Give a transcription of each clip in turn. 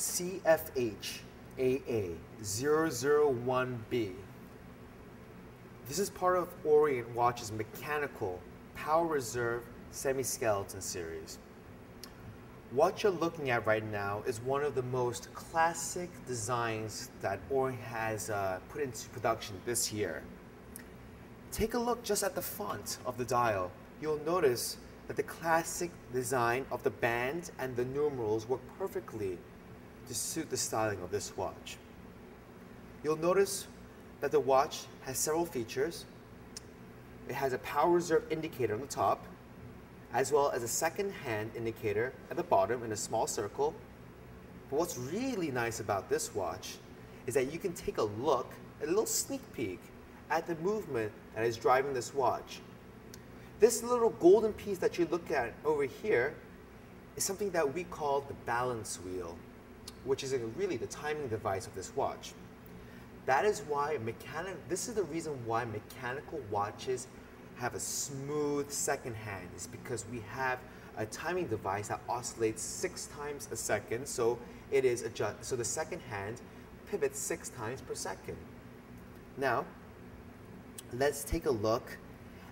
CFH-AA001B. This is part of Orient Watch's mechanical power reserve semi-skeleton series. What you're looking at right now is one of the most classic designs that Orient has uh, put into production this year. Take a look just at the font of the dial. You'll notice that the classic design of the band and the numerals work perfectly to suit the styling of this watch. You'll notice that the watch has several features. It has a power reserve indicator on the top, as well as a second hand indicator at the bottom in a small circle. But what's really nice about this watch is that you can take a look, a little sneak peek at the movement that is driving this watch. This little golden piece that you look at over here is something that we call the balance wheel, which is really the timing device of this watch. That is why mechanic, this is the reason why mechanical watches have a smooth second hand is because we have a timing device that oscillates six times a second. So it is adjust, so the second hand pivots six times per second. Now, let's take a look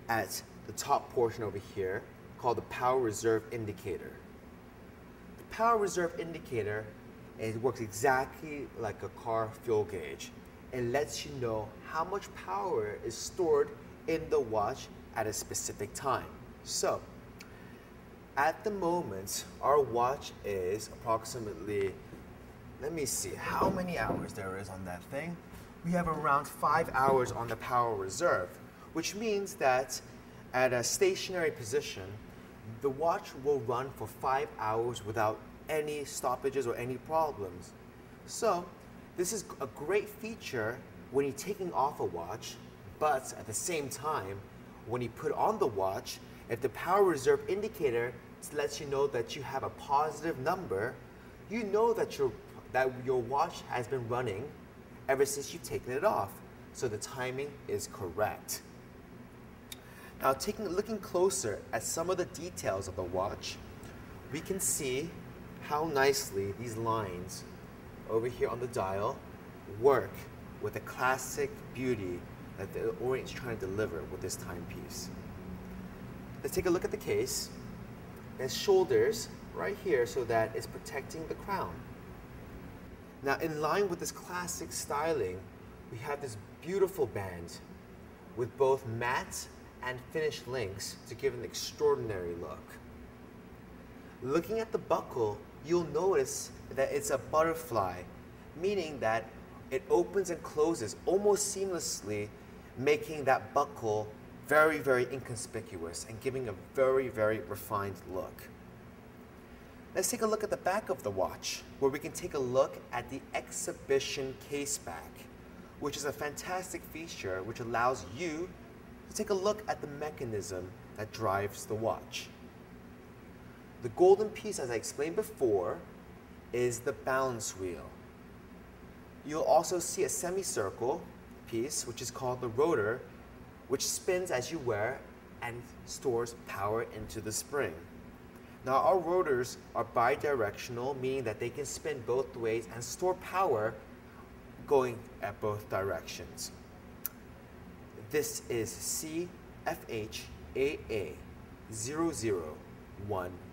at the top portion over here called the power reserve indicator. The power reserve indicator it works exactly like a car fuel gauge. and lets you know how much power is stored in the watch at a specific time. So, at the moment, our watch is approximately, let me see how many hours there is on that thing. We have around five hours on the power reserve, which means that at a stationary position, the watch will run for five hours without any stoppages or any problems. So, this is a great feature when you're taking off a watch, but at the same time, when you put on the watch, if the power reserve indicator lets you know that you have a positive number, you know that your, that your watch has been running ever since you've taken it off. So the timing is correct. Now taking, looking closer at some of the details of the watch, we can see how nicely these lines over here on the dial work with the classic beauty that the Orient is trying to deliver with this timepiece. Let's take a look at the case. There's shoulders right here so that it's protecting the crown. Now in line with this classic styling, we have this beautiful band with both matte and finished links to give an extraordinary look. Looking at the buckle, you'll notice that it's a butterfly, meaning that it opens and closes almost seamlessly making that buckle very, very inconspicuous and giving a very, very refined look. Let's take a look at the back of the watch, where we can take a look at the exhibition case back, which is a fantastic feature which allows you to take a look at the mechanism that drives the watch. The golden piece, as I explained before, is the balance wheel. You'll also see a semicircle piece, which is called the rotor, which spins as you wear and stores power into the spring. Now our rotors are bidirectional, meaning that they can spin both ways and store power going at both directions. This is CFHAA001B.